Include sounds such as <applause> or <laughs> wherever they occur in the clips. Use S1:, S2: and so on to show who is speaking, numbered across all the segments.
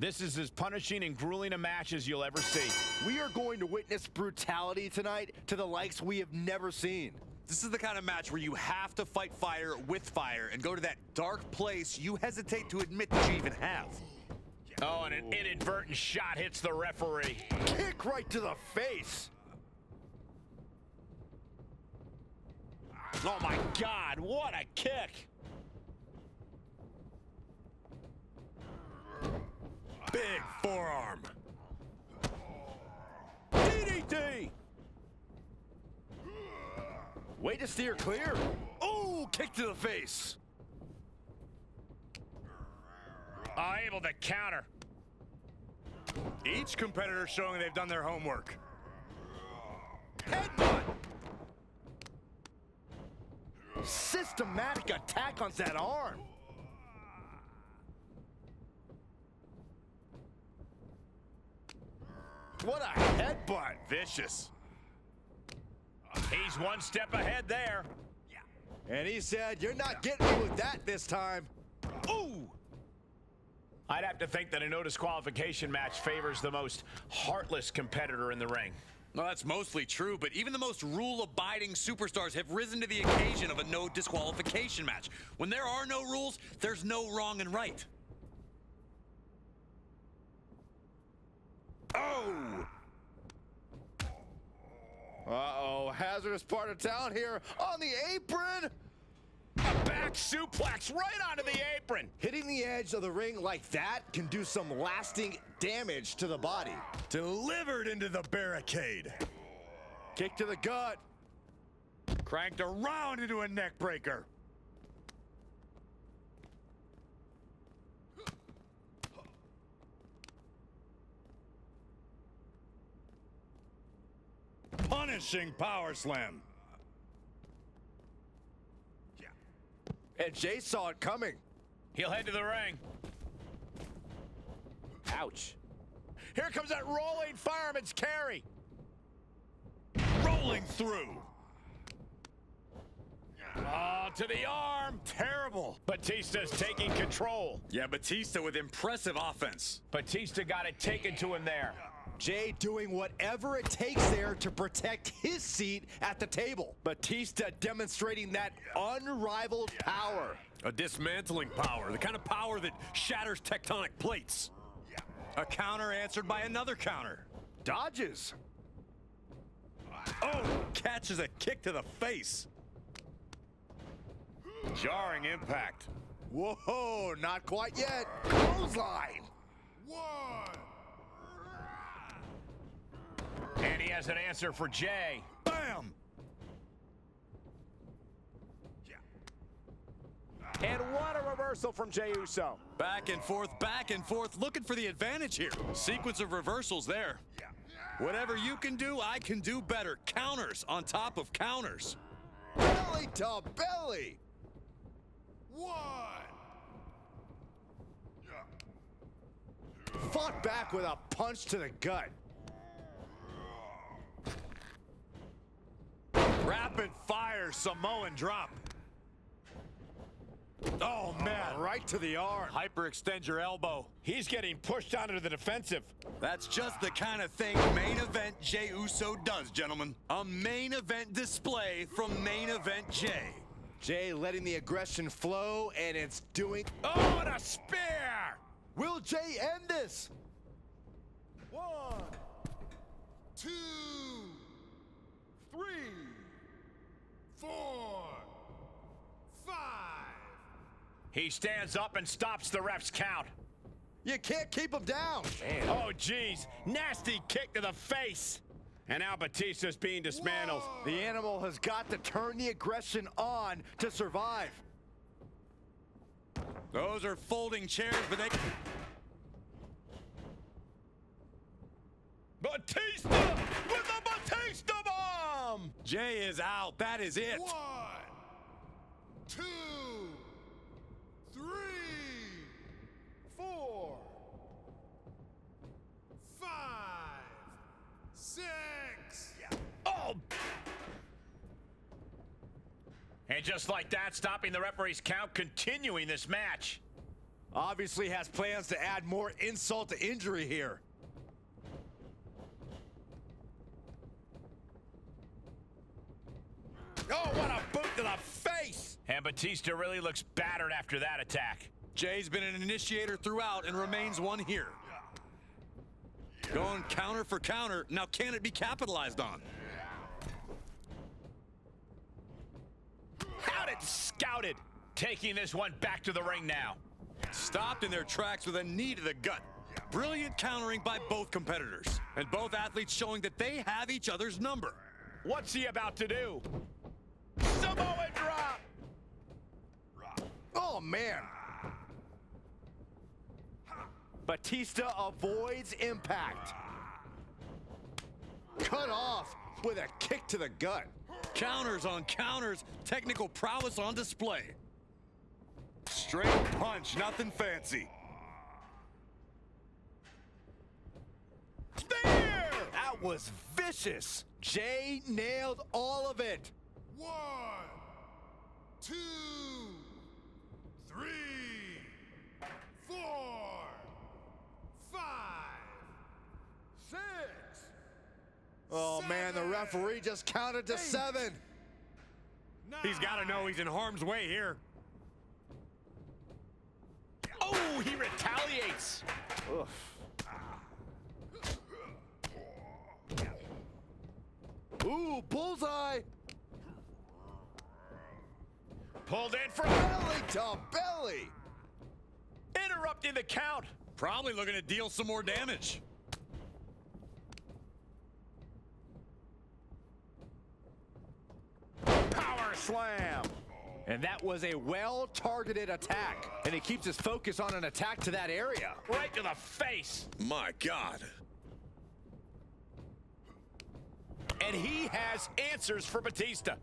S1: This is as punishing and grueling a match as you'll ever see.
S2: We are going to witness brutality tonight to the likes we have never seen.
S3: This is the kind of match where you have to fight fire with fire and go to that dark place you hesitate to admit that you even have.
S1: Oh, and an inadvertent shot hits the referee.
S2: Kick right to the face.
S1: Oh my God, what a kick.
S3: Big forearm.
S1: DDT.
S2: Way to steer clear. Oh, kick to the face.
S1: Uh, able to counter.
S3: Each competitor showing they've done their homework.
S2: Headbutt. Systematic attack on that arm. What a headbutt.
S3: Vicious.
S1: Uh, he's one step ahead there. Yeah.
S2: And he said, you're not getting me with that this time.
S1: Ooh! I'd have to think that a no disqualification match favors the most heartless competitor in the ring.
S3: Well, that's mostly true, but even the most rule-abiding superstars have risen to the occasion of a no disqualification match. When there are no rules, there's no wrong and right.
S2: Oh! Uh-oh, hazardous part of town here on the apron.
S1: A back suplex right onto the apron.
S2: Hitting the edge of the ring like that can do some lasting damage to the body.
S3: Delivered into the barricade.
S2: Kick to the gut.
S3: Cranked around into a neck breaker. Punishing power slam. Yeah.
S2: And Jey saw it coming.
S1: He'll head to the ring.
S2: Ouch.
S1: Here comes that rolling fireman's carry.
S3: Rolling through.
S1: Oh, to the arm.
S3: Terrible.
S1: Batista's taking control.
S3: Yeah, Batista with impressive offense.
S1: Batista got it taken to him there.
S2: Jey doing whatever it takes there to protect his seat at the table. Batista demonstrating that unrivaled power.
S3: A dismantling power, the kind of power that shatters tectonic plates. A counter answered by another counter.
S2: Dodges.
S3: Oh, catches a kick to the face. Jarring impact.
S2: Whoa, not quite yet. Clothesline.
S1: And he has an answer for Jey.
S3: Bam!
S1: And what a reversal from Jey Uso.
S3: Back and forth, back and forth, looking for the advantage here. Sequence of reversals there. Whatever you can do, I can do better. Counters on top of counters.
S2: Belly to belly. One. Fought back with a punch to the gut.
S3: Rapid fire Samoan drop. Oh, man.
S2: Uh, right to the arm.
S3: Hyperextend your elbow.
S1: He's getting pushed onto the defensive.
S3: That's just the kind of thing main event Jey Uso does, gentlemen. A main event display from main event Jey.
S2: Jey letting the aggression flow, and it's doing.
S1: Oh, and a spear!
S2: Will Jay end this?
S4: One, two, three, four, five.
S1: He stands up and stops the ref's count.
S2: You can't keep him down.
S1: Oh, geez. Nasty kick to the face. And now Batista's being dismantled.
S2: The animal has got to turn the aggression on to survive.
S3: Those are folding chairs, but they...
S1: Batista with the Batista bomb!
S3: Jey is out. That is it.
S4: One, two, three, four, five, six.
S1: Oh! And just like that, stopping the referee's count, continuing this match.
S2: Obviously has plans to add more insult to injury here. Oh, what a boot to the face!
S1: And Batista really looks battered after that attack.
S3: Jey's been an initiator throughout and remains one here. Going counter for counter. Now, can it be capitalized on?
S1: Had it scouted. Taking this one back to the ring now.
S3: Stopped in their tracks with a knee to the gut. Brilliant countering by both competitors. And both athletes showing that they have each other's number.
S1: What's he about to do?
S2: Oh, man. Batista avoids impact. Cut off with a kick to the gut.
S3: Counters on counters, technical prowess on display. Straight punch, nothing fancy.
S2: Spear! That was vicious. Jey nailed all of it.
S4: One, two, three, four, five, six.
S2: Oh, man, the referee just counted to
S4: eight,
S2: seven.
S3: He's got to know he's in harm's way here.
S1: Oh, he retaliates.
S2: Ooh, bullseye.
S1: Pulled in for
S2: Belly to belly.
S1: interrupting the count.
S3: Probably looking to deal some more damage.
S2: Power slam. And that was a well-targeted attack. And he keeps his focus on an attack to that area.
S1: Right to the face.
S3: My God.
S1: And he has answers for Batista.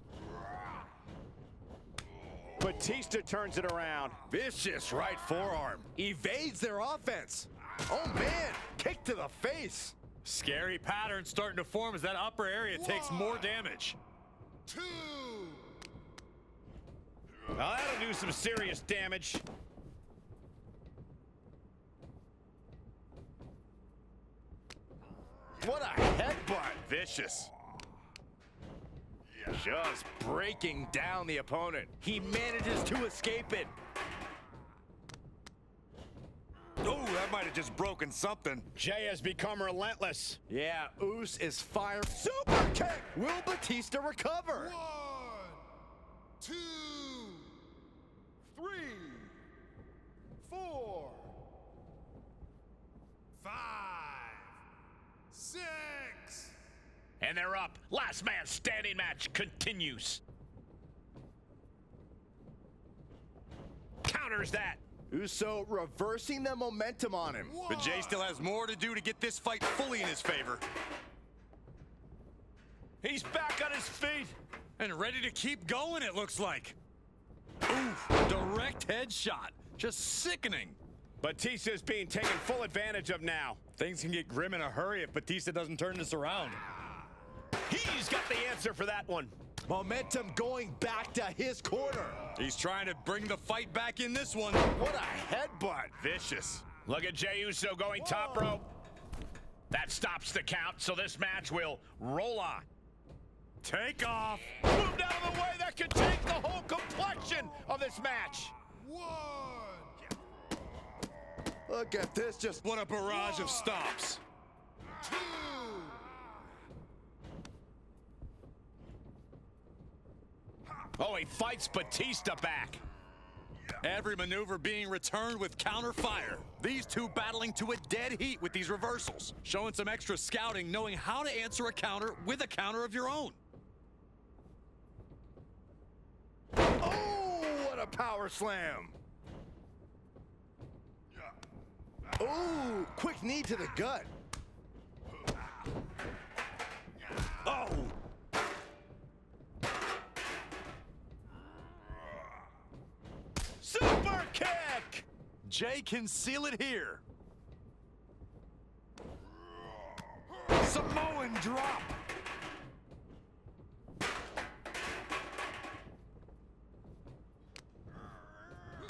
S2: Batista turns it around. Vicious right forearm. Evades their offense. Oh, man. Kick to the face.
S3: Scary pattern starting to form as that upper area takes more damage.
S4: Two.
S1: Now that'll do some serious damage.
S2: What a headbutt.
S3: Vicious.
S2: Just breaking down the opponent. He manages to escape it.
S3: Oh, that might have just broken something.
S1: Jey has become relentless.
S2: Yeah, Uso is firing. Super kick! Will Batista recover?
S4: One, two, three, four, five, six.
S1: And they're up. Last man standing match continues. Counters that.
S2: Uso reversing the momentum on him.
S3: But Jey still has more to do to get this fight fully in his favor.
S1: He's back on his feet.
S3: And ready to keep going, it looks like. Oof, direct headshot. Just sickening.
S1: Batista's being taken full advantage of now.
S3: Things can get grim in a hurry if Batista doesn't turn this around.
S1: He's got the answer for that one.
S2: Momentum going back to his corner.
S3: He's trying to bring the fight back in this one.
S2: What a headbutt.
S3: Vicious.
S1: Look at Jey Uso going top rope. That stops the count, so this match will roll on.
S3: Take off.
S1: Moved out of the way, that could change the whole complexion of this match.
S4: One,
S2: Look at this, just
S3: What a barrage of stops.
S4: two.
S1: Oh, he fights Batista back.
S3: Every maneuver being returned with counter fire. These two battling to a dead heat with these reversals. Showing some extra scouting, knowing how to answer a counter with a counter of your own.
S2: Oh, what a power slam. Oh, quick knee to the gut. Oh.
S1: Super kick!
S3: Jey can seal it here. Samoan drop.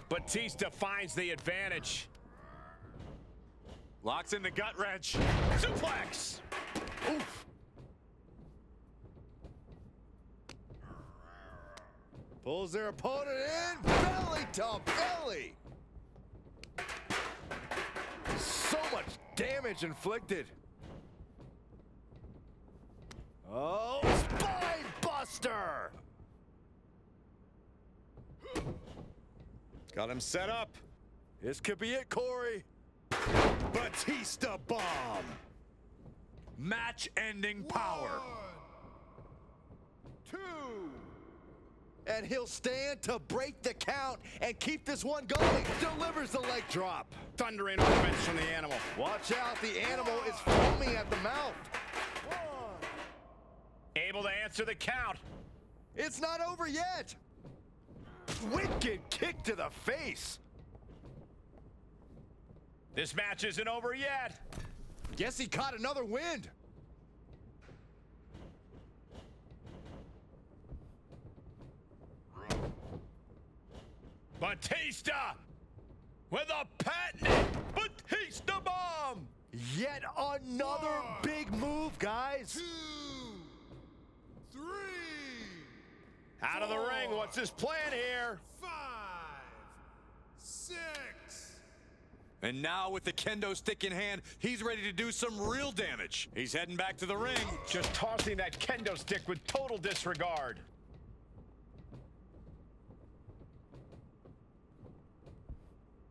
S1: Batista finds the advantage.
S3: Locks in the gut wrench.
S1: Suplex.
S2: Oof. Pulls their opponent in. Belly to belly. Damage inflicted. Oh, spine buster.
S3: Got him set up.
S2: This could be it, Corey.
S3: Batista bomb. Match-ending power.
S4: One, two,
S2: And he'll stand to break the count and keep this one going. Delivers the leg drop.
S1: Thundering offense from the animal.
S2: Watch out, the animal is foaming at the mouth.
S1: Able to answer the count.
S2: It's not over yet. Wicked kick to the face.
S1: This match isn't over yet.
S2: Guess he caught another wind.
S1: Batista with a patented Batista bomb.
S2: Yet another
S4: One.
S2: big move, guys.
S4: two, three,
S1: Out of the ring. What's his plan here?
S4: five, six.
S3: And now with the kendo stick in hand, he's ready to do some real damage. He's heading back to the ring.
S1: Just tossing that kendo stick with total disregard.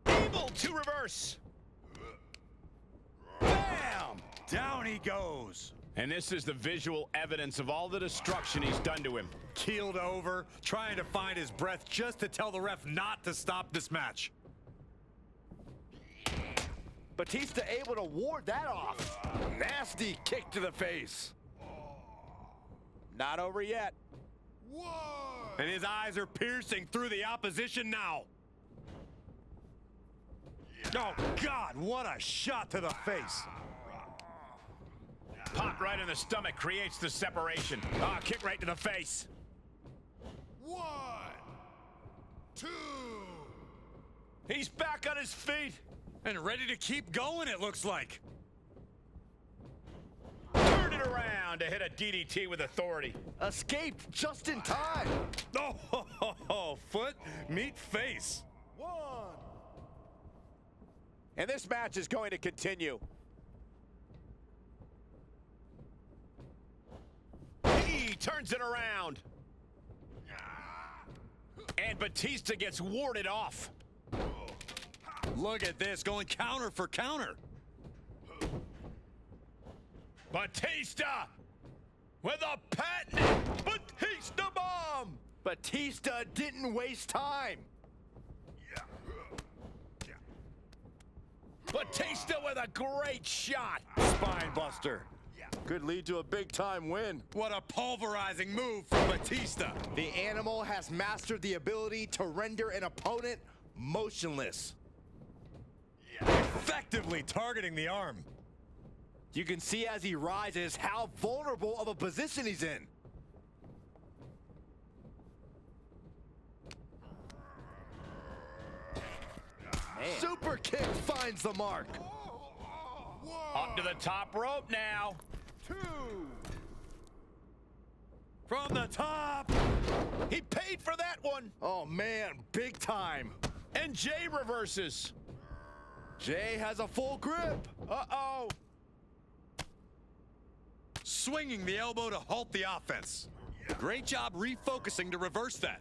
S1: Able to reverse.
S3: Bam! Down he goes.
S1: And this is the visual evidence of all the destruction he's done to him.
S3: Keeled over, trying to find his breath just to tell the ref not to stop this match.
S2: Batista able to ward that off. Nasty kick to the face. Not over yet.
S4: One,
S3: And his eyes are piercing through the opposition now. Oh, God, what a shot to the face.
S1: Pop right in the stomach creates the separation. Ah, kick right to the face.
S4: one, two,
S1: He's back on his feet.
S3: And ready to keep going, it looks like.
S1: Turned it around to hit a DDT with authority.
S2: Escaped just in time.
S3: Oh, <laughs> ho, ho, ho, foot, meet face.
S4: one.
S2: And this match is going to continue.
S1: He turns it around. And Batista gets warded off.
S3: Look at this, going counter for counter.
S1: Batista with a patented Batista bomb.
S2: Batista didn't waste time.
S1: Batista with a great shot.
S2: Spine buster. Could lead to a big time win.
S3: What a pulverizing move from Batista.
S2: The animal has mastered the ability to render an opponent motionless.
S3: Effectively targeting the arm.
S2: You can see as he rises how vulnerable of a position he's in. Super kick finds the mark.
S1: Up to the top rope now.
S4: Two,
S3: From the top.
S1: He paid for that one.
S2: Oh man, big time.
S1: And Jey reverses.
S2: Jey has a full grip.
S1: Uh-oh.
S3: Swinging the elbow to halt the offense. Great job refocusing to reverse that.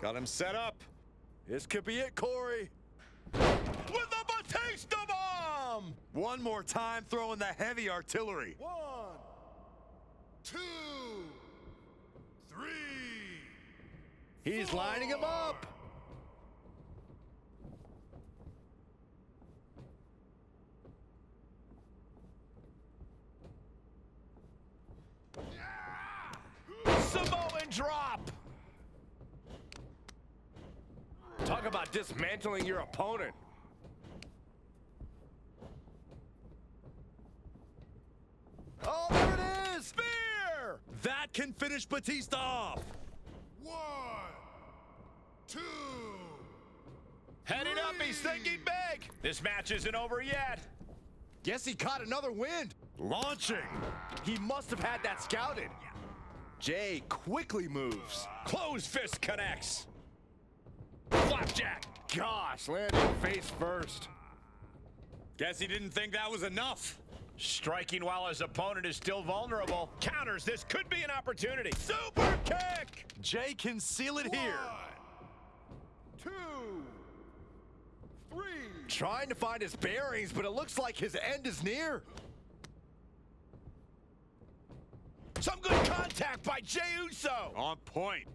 S3: Got him set up.
S2: This could be it, Corey.
S1: With the Batista bomb.
S3: One more time throwing the heavy artillery.
S4: one, two, three.
S2: He's lining him up.
S1: Samoan drop.
S2: Talk about dismantling your opponent. Oh, there it is!
S1: Spear.
S3: That can finish Batista off.
S4: One, two,
S1: Heading up, he's thinking big. This match isn't over yet.
S2: Guess he caught another wind.
S3: Launching.
S2: He must have had that scouted. Jey quickly moves.
S1: Close fist connects. Flapjack.
S2: Gosh, landing face first.
S3: Guess he didn't think that was enough.
S1: Striking while his opponent is still vulnerable. Counters. This could be an opportunity. Super kick.
S3: Jey can seal it here.
S4: one, two, three,
S2: Trying to find his bearings, but it looks like his end is near.
S1: Some good contact by Jey Uso.
S3: On point.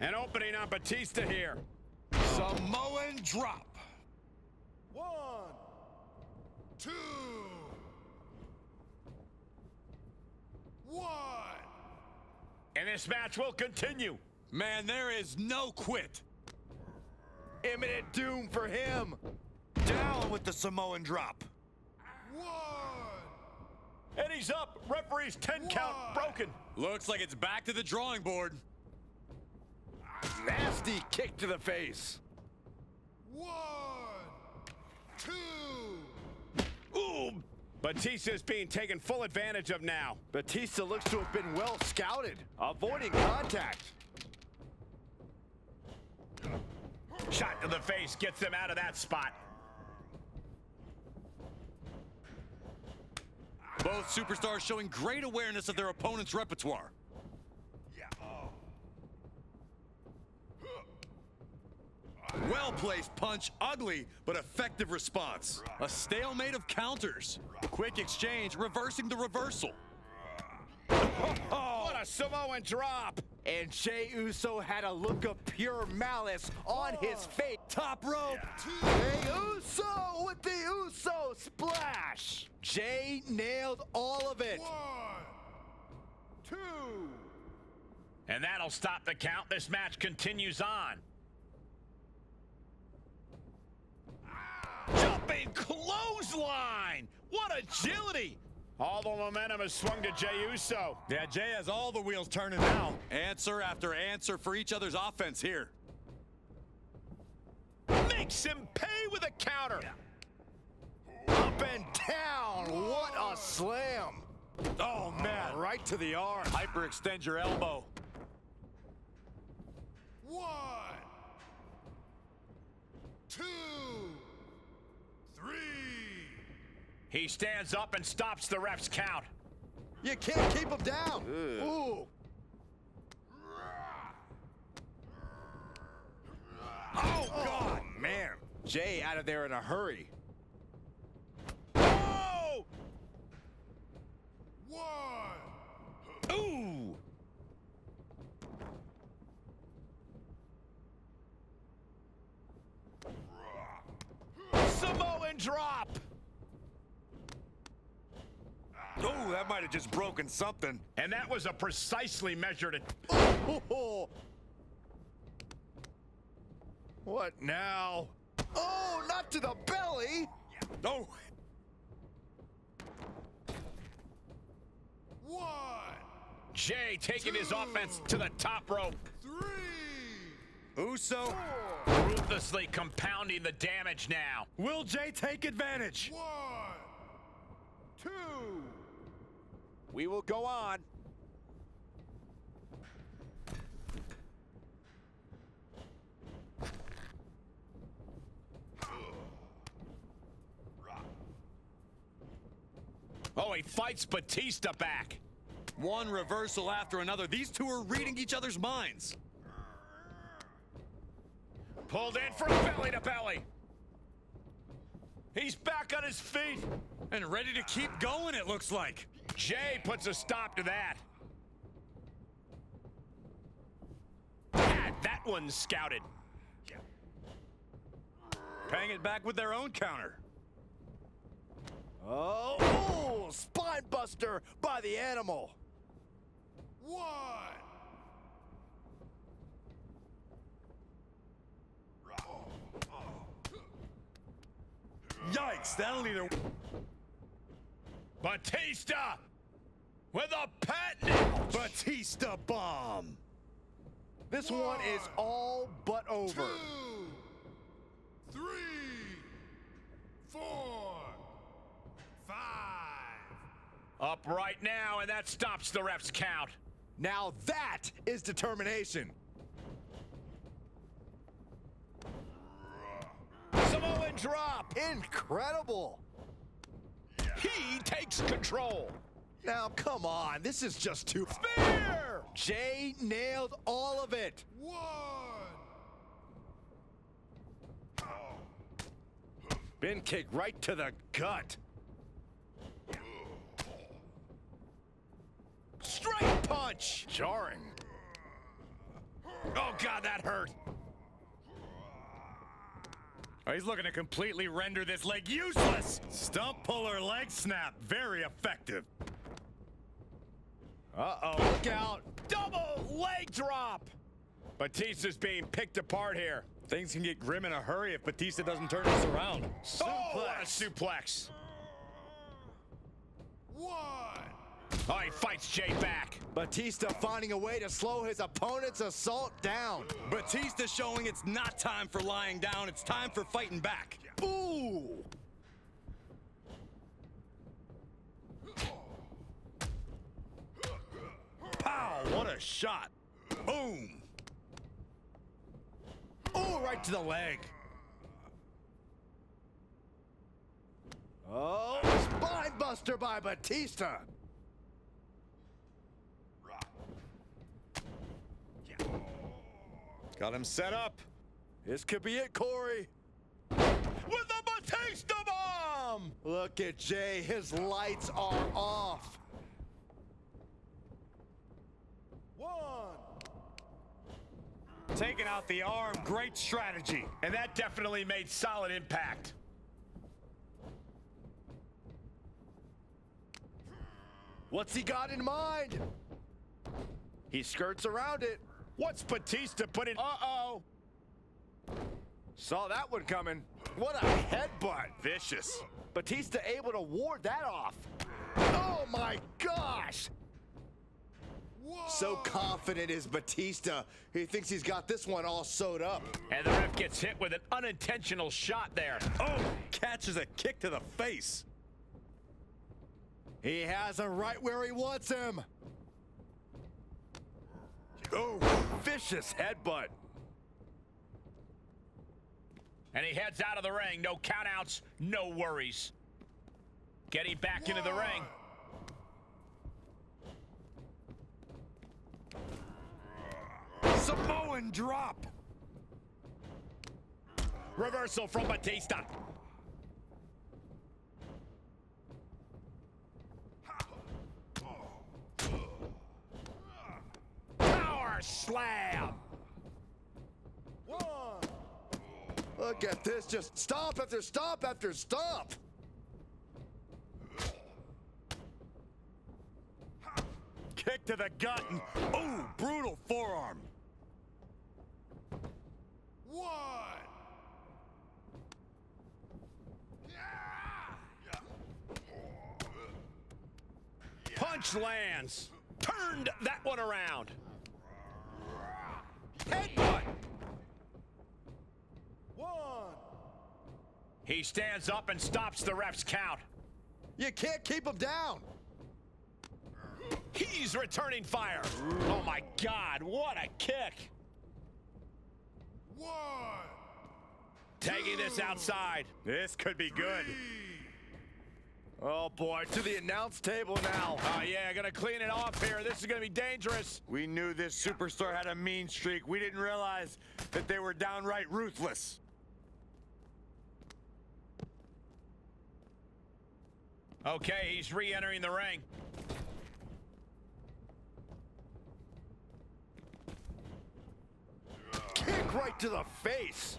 S1: An opening on Batista here.
S3: Samoan drop.
S4: one, two, one.
S1: And this match will continue.
S3: Man, there is no quit.
S2: Imminent doom for him.
S3: Down with the Samoan drop.
S4: One,
S1: And he's up. Referee's 10 count broken.
S3: Looks like it's back to the drawing board.
S2: Nasty kick to the face.
S4: one, two,
S1: Ooh. Batista's being taken full advantage of now.
S2: Batista looks to have been well scouted, avoiding contact.
S1: Shot to the face gets him out of that spot.
S3: Both superstars showing great awareness of their opponent's repertoire. Well placed punch, ugly but effective response. A stalemate of counters. Quick exchange, reversing the reversal.
S1: What a Samoan drop.
S2: And Jey Uso had a look of pure malice on his oh. face. Top rope. Jey Uso with the Uso splash. Jey nailed all of it.
S4: one, two,
S1: And that'll stop the count. This match continues on. Jumping clothesline. What agility. All the momentum has swung to Jey Uso.
S3: Yeah, Jey has all the wheels turning now. Answer after answer for each other's offense here.
S1: Makes him pay with a counter.
S2: Up and down. What a slam.
S3: Oh, man.
S2: Right to the arm.
S3: Hyperextend your elbow.
S4: one, two, three.
S1: He stands up and stops the ref's count.
S2: You can't keep him down. Ooh. Oh, oh, God. man. Jey out of there in a hurry.
S1: Oh!
S4: One,
S1: Ooh! Samoan drop!
S3: Oh, that might have just broken something.
S1: And that was a precisely measured.
S2: Oh. <laughs> What now? Oh, not to the belly.
S3: Oh,
S4: one,
S1: Jey taking his offense to the top rope,
S4: three,
S3: Uso.
S1: ruthlessly compounding the damage now.
S3: Will Jey take advantage?
S4: one, two,
S2: We will go on.
S1: Oh, he fights Batista back.
S3: One reversal after another. These two are reading each other's minds.
S1: Pulled in from belly to belly. He's back on his feet.
S3: And ready to keep going, it looks like.
S1: Jey puts a stop to that. That one's scouted.
S3: Paying it back with their own counter.
S2: Oh, oh, spine buster by the animal.
S4: one.
S3: Yikes, that'll either.
S1: Batista with a patent.
S3: Batista bomb.
S2: This one is all but over.
S4: Two, three, four, five.
S1: Up right now, and that stops the ref's count.
S2: Now that is determination.
S1: Samoan drop.
S2: Incredible.
S1: He takes control.
S2: Now, come on. This is just too.
S1: Spear.
S2: Jey nailed all of it.
S4: One.
S2: Bin kick right to the gut.
S1: Straight punch. Jarring. Oh, God, that hurt.
S3: Oh, he's looking to completely render this leg useless. Stump puller leg snap, very effective.
S2: Uh-oh, look out.
S1: Double leg drop. Batista's being picked apart here.
S3: Things can get grim in a hurry if Batista doesn't turn this around.
S1: Oh, what a suplex.
S4: One.
S1: Oh, he fights Jey back.
S2: Batista finding a way to slow his opponent's assault down.
S3: Batista showing it's not time for lying down, it's time for fighting back.
S2: Ooh.
S3: Pow, what a shot. Boom.
S2: Oh, right to the leg. Oh, spine buster by Batista.
S3: Got him set up.
S2: This could be it, Corey.
S1: With the Batista bomb.
S2: Look at Jey. His lights are off.
S4: One.
S3: Taking out the arm, great strategy.
S1: And that definitely made solid impact.
S2: What's he got in mind? He skirts around it.
S1: What's Batista put in? Uh-oh.
S2: Saw that one coming. What a headbutt.
S3: Vicious.
S2: Batista able to ward that off. Oh my gosh!
S4: One.
S2: So confident is Batista. He thinks he's got this one all sewed up.
S1: And the ref gets hit with an unintentional shot there.
S3: Oh, catches a kick to the face.
S2: He has him right where he wants him. Oh, vicious headbutt.
S1: And he heads out of the ring. No countouts, no worries. Getting back into the ring.
S3: Samoan drop.
S1: Reversal from Batista. Slam.
S2: One. Look at this, just stomp after stomp after stomp.
S3: Kick to the gut and, ooh, brutal forearm.
S4: One.
S1: Punch lands. Turned that one around. Headbutt.
S2: One.
S1: He stands up and stops the ref's count.
S2: You can't keep him down.
S1: He's returning fire. Oh my God, what a kick.
S4: One.
S1: Taking this outside.
S3: This could be good.
S2: Oh boy, to the announce table now.
S1: Oh yeah, gonna clean it off here. This is gonna be dangerous.
S3: We knew this superstar had a mean streak. We didn't realize that they were downright ruthless.
S1: Okay, he's re-entering the ring.
S2: Kick right to the face.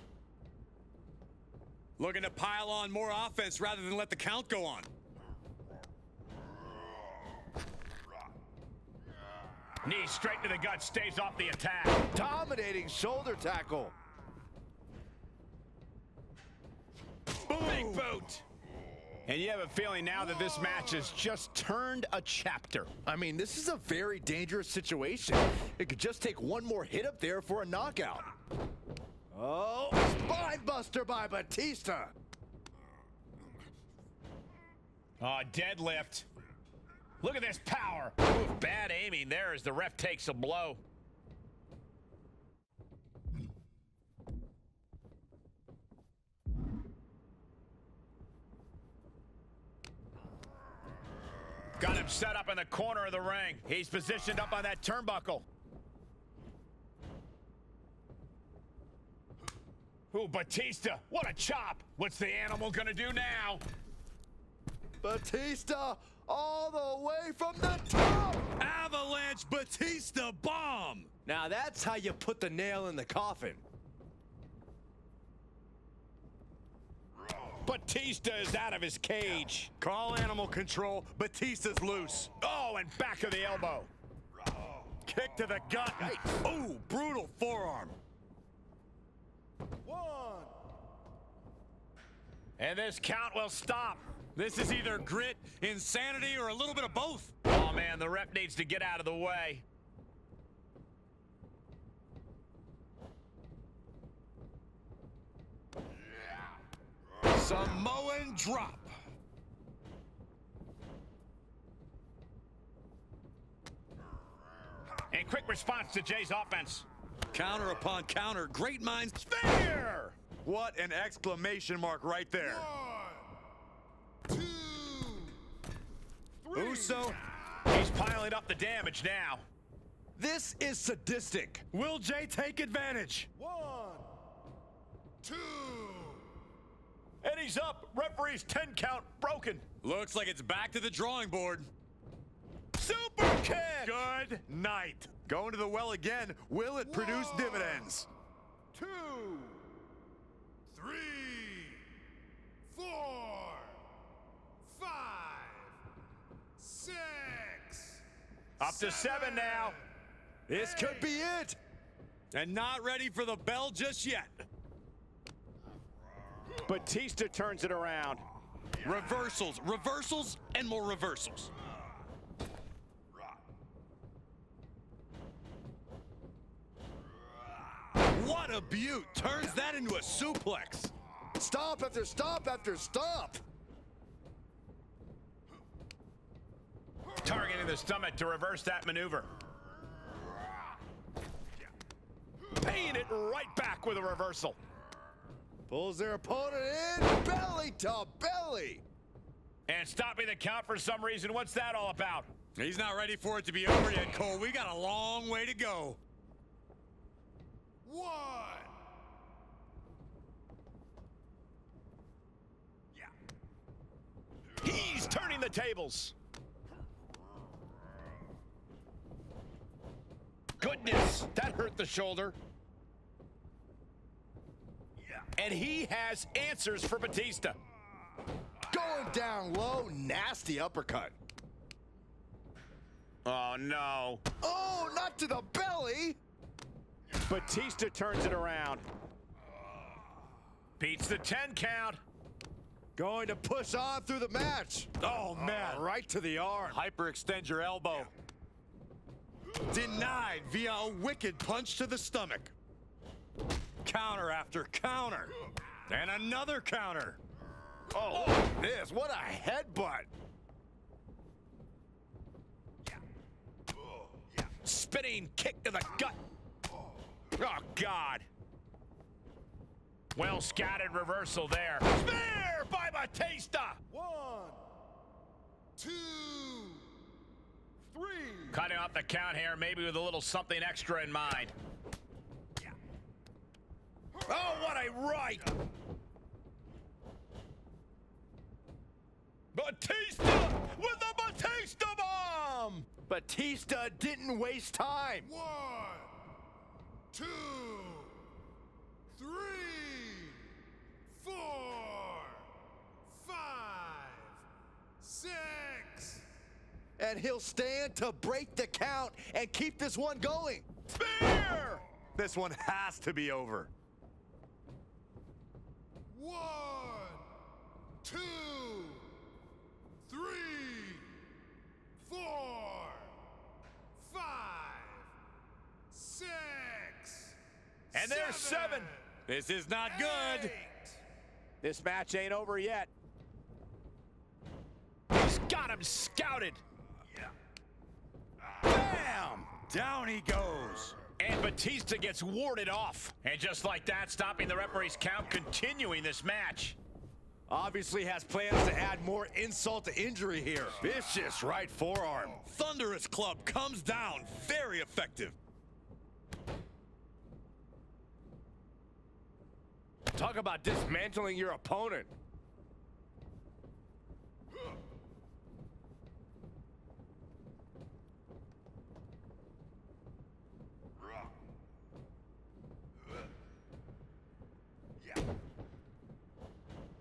S3: Looking to pile on more offense rather than let the count go on.
S1: Knee straight to the gut, stays off the attack.
S2: Dominating shoulder tackle.
S1: Big boot. And you have a feeling now that this match has just turned a chapter.
S2: I mean, this is a very dangerous situation. It could just take one more hit up there for a knockout. Oh, spine buster by Batista.
S1: Oh, deadlift. Look at this power. Ooh, bad aiming there as the ref takes a blow. Got him set up in the corner of the ring. He's positioned up on that turnbuckle. Ooh, Batista, what a chop. What's the animal gonna do now?
S2: Batista all the way from the top.
S3: Avalanche Batista bomb!
S2: Now that's how you put the nail in the coffin.
S1: Batista is out of his cage.
S3: Call animal control. Batista's loose.
S1: Oh, and back of the elbow.
S3: Kick to the gut. Ooh, brutal forearm.
S4: One.
S1: And this count will stop.
S3: This is either grit, insanity, or a little bit of both.
S1: Oh, man, the ref needs to get out of the way.
S3: Samoan drop.
S1: And quick response to Jey's offense.
S3: Counter upon counter. Great minds.
S1: Spear!
S3: What an exclamation mark right there.
S4: One. Two. Three.
S3: Uso.
S1: He's piling up the damage now.
S2: This is sadistic.
S3: Will Jey take advantage?
S4: One. Two.
S1: And he's up. Referee's 10 count broken.
S3: Looks like it's back to the drawing board.
S1: Super kick!
S3: Good night. Going to the well again. Will it produce dividends?
S4: Two. Three. Four. Five. Six.
S1: Up to seven now.
S2: This could be it.
S3: And not ready for the bell just yet.
S1: Batista turns it around.
S3: Reversals, reversals, and more reversals. What a beaut! Turns that into a suplex.
S2: Stop after stop after stop.
S1: Targeting the stomach to reverse that maneuver. Paying it right back with a reversal.
S2: Pulls their opponent in belly to belly.
S1: And stopping the count for some reason. What's that all about?
S3: He's not ready for it to be over yet, Cole. We got a long way to go.
S4: One. Yeah.
S1: He's turning the tables. Goodness, that hurt the shoulder. And he has answers for Batista.
S2: Going down low, nasty uppercut.
S1: Oh, no.
S2: Oh, not to the belly.
S1: Batista turns it around. Beats the 10 count.
S2: Going to push on through the match.
S3: Oh, man.
S2: Right to the arm.
S3: Hyperextend your elbow. Denied via a wicked punch to the stomach. Counter after counter. And another counter.
S2: Oh, this, what a headbutt.
S1: Spinning kick to the gut. Oh, God. Well scattered reversal there. Spear by Batista.
S4: One. Two. Three.
S1: Cutting off the count here, maybe with a little something extra in mind. Oh, what a right! Batista with the Batista bomb!
S2: Batista didn't waste time.
S4: One.
S2: he'll stand to break the count and keep this one going.
S1: Spear!
S3: This one has to be over.
S4: One, two, three, four, five, six,
S1: And there's seven.
S3: This is not
S4: eight. good.
S2: This match ain't over yet.
S1: He's got him scouted.
S3: Down he goes.
S1: And Batista gets warded off. And just like that, stopping the referee's count, continuing this match.
S2: Obviously has plans to add more insult to injury here. Vicious right forearm.
S3: Thunderous club comes down. Very effective.
S2: Talk about dismantling your opponent.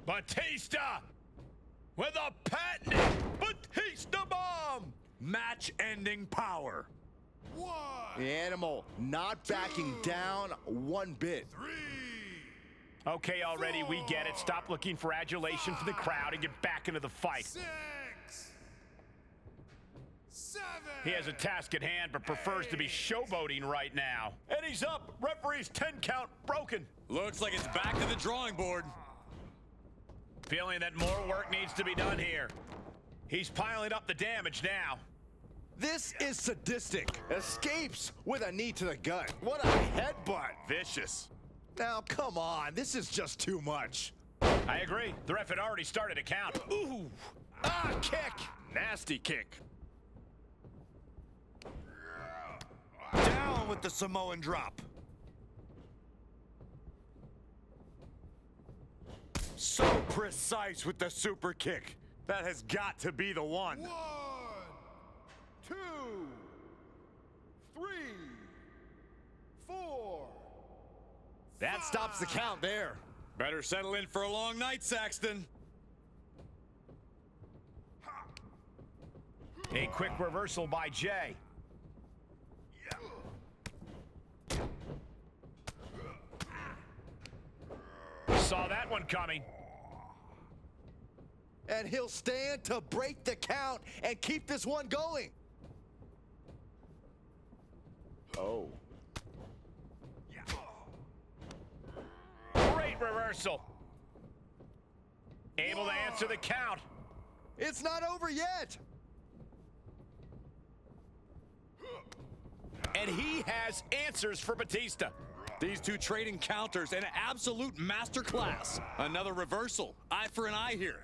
S1: Batista with a patented Batista bomb.
S3: Match-ending power.
S4: One.
S2: The animal not backing down one bit.
S4: Three.
S1: Okay, already, we get it. Stop looking for adulation from the crowd and get back into the fight.
S4: Six. Seven.
S1: He has a task at hand, but prefers to be showboating right now. And he's up. Referee's 10 count broken.
S3: Looks like it's back to the drawing board.
S1: Feeling that more work needs to be done here. He's piling up the damage now.
S2: This is sadistic. Escapes with a knee to the gut. What a headbutt.
S3: Vicious.
S2: Now, come on. This is just too much.
S1: I agree. The ref had already started to count.
S2: Ooh. Ah, kick. Nasty kick.
S3: Down with the Samoan drop. So precise with the super kick. That has got to be the one.
S4: One. Two. Three. Four.
S2: That stops the count there.
S3: Better settle in for a long night, Saxton.
S1: A quick reversal by Jey. Saw that one coming.
S2: And he'll stand to break the count and keep this one going. Oh.
S1: Great reversal. Able to answer the count.
S2: It's not over yet.
S1: And he has answers for Batista.
S3: These two trade encounters, an absolute masterclass. Another reversal, eye for an eye here.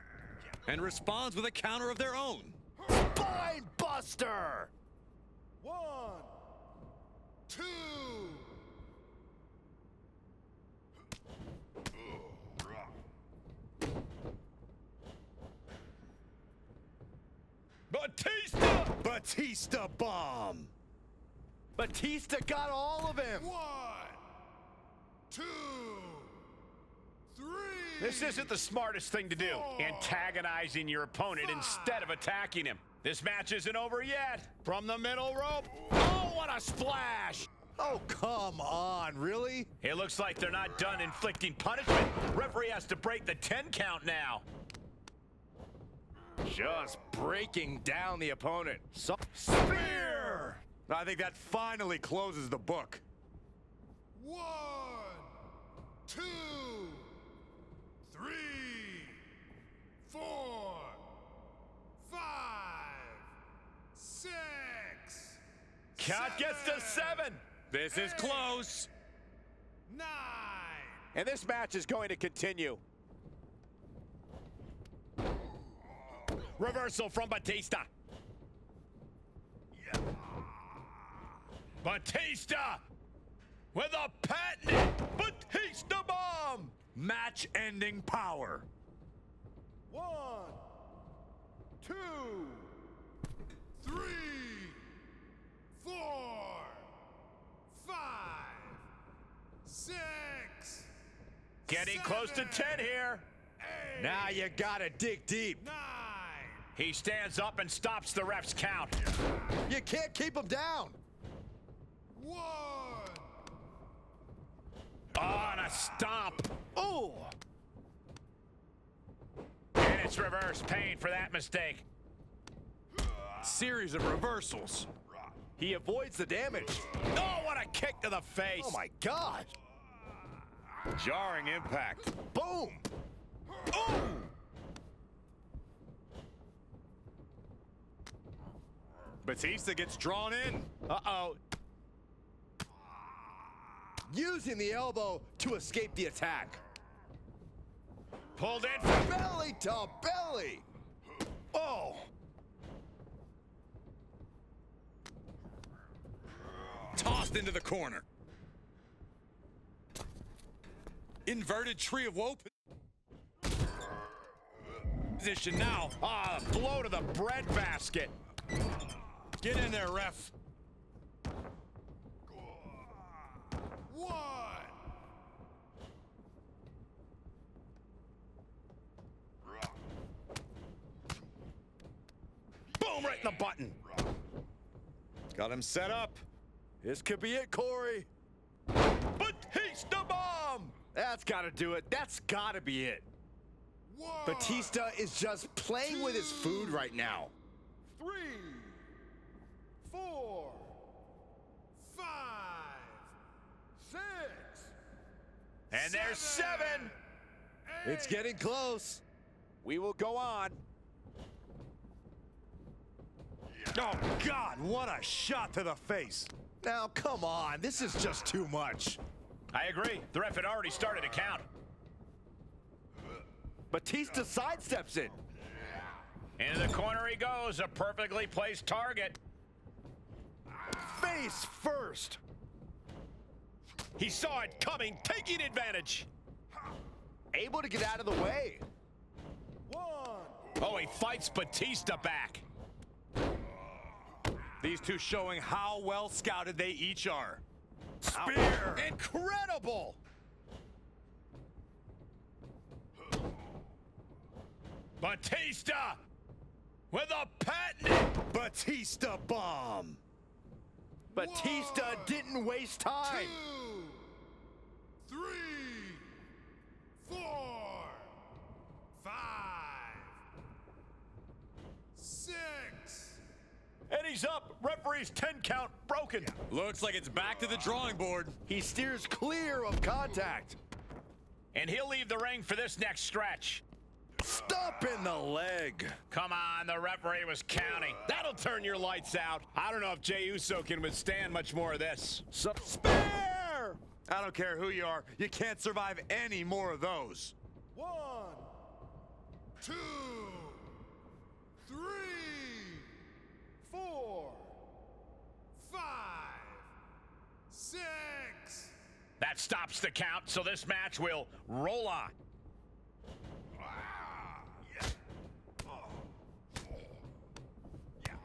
S3: And responds with a counter of their own.
S2: Spine buster.
S4: One. Two.
S1: Batista!
S2: Batista bomb. Batista got all of him.
S4: One. Two. Three.
S1: This isn't the smartest thing to do, antagonizing your opponent instead of attacking him. This match isn't over yet. From the middle rope. Oh, what a splash!
S2: Oh, come on, really?
S1: It looks like they're not done inflicting punishment. Referee has to break the 10 count now.
S2: Just breaking down the opponent. So Spear!
S3: I think that finally closes the book.
S4: One. Two. Three. Four. Five. Six.
S1: Count gets to seven.
S3: This is close.
S4: Nine.
S2: And this match is going to continue.
S1: Reversal from Batista. Batista with a patented Batista bomb.
S3: Match-ending power.
S4: One. Two. Three. Four. Five. Six.
S1: Getting close to 10 here.
S4: Eight.
S2: Now you gotta dig deep.
S4: Nine.
S1: He stands up and stops the ref's count.
S2: You can't keep him down.
S4: One.
S1: On a stomp.
S2: Oh,
S1: And it's reverse pain for that mistake.
S3: Series of reversals.
S2: he avoids the damage.
S1: Oh, what a kick to the face.
S2: Oh my God.
S3: Jarring impact.
S2: Boom! Ooh.
S3: Batista gets drawn in.
S2: Uh-oh. Using the elbow to escape the attack.
S1: Pulled in from
S2: Belly to belly. Oh!
S3: Tossed into the corner. Inverted tree of woe position now.
S1: ah, blow to the breadbasket.
S3: Get in there, ref.
S4: One.
S1: Boom, right in the button.
S3: Got him set up.
S2: This could be it, Corey.
S1: Batista bomb!
S2: That's gotta do it. That's gotta be it.
S4: One.
S2: Batista is just playing with his food right now.
S4: Three. Four. Five. Six.
S1: And there's seven.
S2: It's getting close.
S1: We will go on.
S3: Oh, God, what a shot to the face.
S2: Now, come on. This is just too much.
S1: I agree. The ref had already started to count.
S2: Batista sidesteps it.
S1: Into the corner he goes, a perfectly placed target.
S2: Face first.
S1: He saw it coming, taking advantage.
S2: Able to get out of the way.
S4: One.
S1: Oh, he fights Batista back.
S3: These two showing how well scouted they each are.
S1: Spear! Incredible! Batista with a patent
S3: Batista bomb.
S2: Batista
S4: One.
S2: didn't waste time.
S4: Two. Three. Four. Five. Six.
S1: and he's up. Referee's 10 count broken.
S3: Looks like it's back to the drawing board.
S2: He steers clear of contact.
S1: And he'll leave the ring for this next stretch.
S2: Stop in the leg.
S1: Come on, the referee was counting. That'll turn your lights out. I don't know if Jey Uso can withstand much more of this.
S2: Some spare.
S3: I don't care who you are, you can't survive any more of those.
S4: One. Two. Three. Four. Five. Six.
S1: That stops the count, so this match will roll on.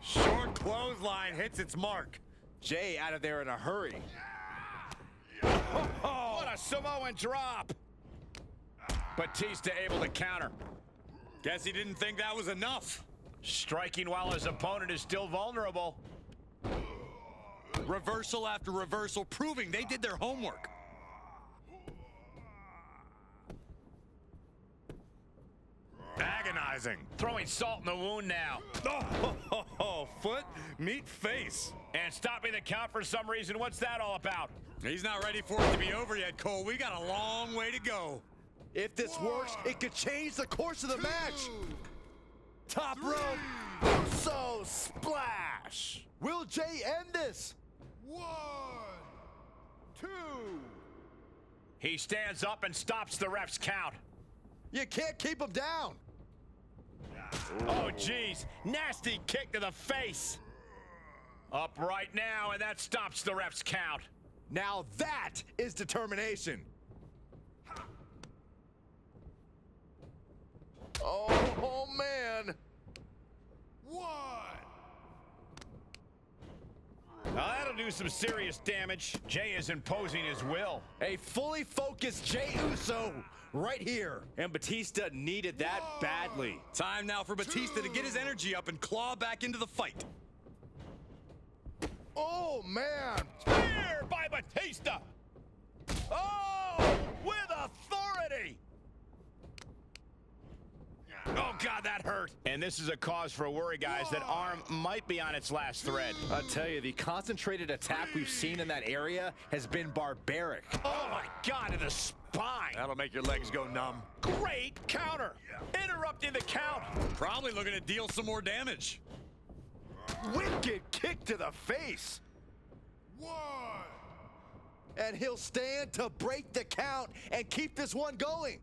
S3: Short clothesline hits its mark.
S2: Jey out of there in a hurry.
S1: Oh, what a Samoan drop! Batista able to counter.
S3: Guess he didn't think that was enough.
S1: Striking while his opponent is still vulnerable.
S3: Reversal after reversal, proving they did their homework. Agonizing.
S1: Throwing salt in the wound now.
S3: Oh, <laughs> foot, meet face.
S1: And stopping the count for some reason. What's that all about?
S3: He's not ready for it to be over yet, Cole. We got a long way to go.
S2: If this works, it could change the course of the match. Top
S4: Three.
S2: rope. So splash. Will Jey end this?
S4: One. Two.
S1: He stands up and stops the ref's count.
S2: You can't keep him down.
S1: Oh, jeez. Nasty kick to the face. Up right now, and that stops the ref's count.
S2: Now that is determination. Oh, oh man.
S4: One.
S1: Now that'll do some serious damage. Jey is imposing his will.
S2: A fully focused Jey Uso right here. And Batista needed that badly.
S3: Time now for Batista to get his energy up and claw back into the fight.
S2: Oh man.
S1: Spear by Batista. Oh, with authority. Oh, God, that hurt. And this is a cause for worry, guys. That arm might be on its last thread. <gasps>
S2: I tell you, the concentrated attack we've seen in that area has been barbaric.
S1: Oh, my God, and the
S3: That'll make your legs go numb.
S1: Great counter. Interrupting the count.
S3: Probably looking to deal some more damage.
S2: Wicked kick to the face.
S4: One.
S2: And he'll stand to break the count and keep this one going.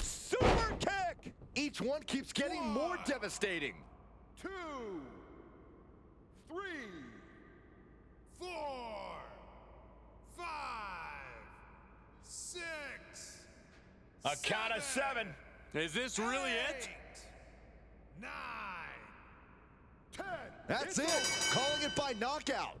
S2: Super kick! Each one keeps getting more devastating.
S4: Two. Three. Four. Five. Six.
S1: A count of seven.
S3: Is this really it?
S4: Nine. Ten.
S2: That's
S4: It's
S2: it. Calling it by knockout.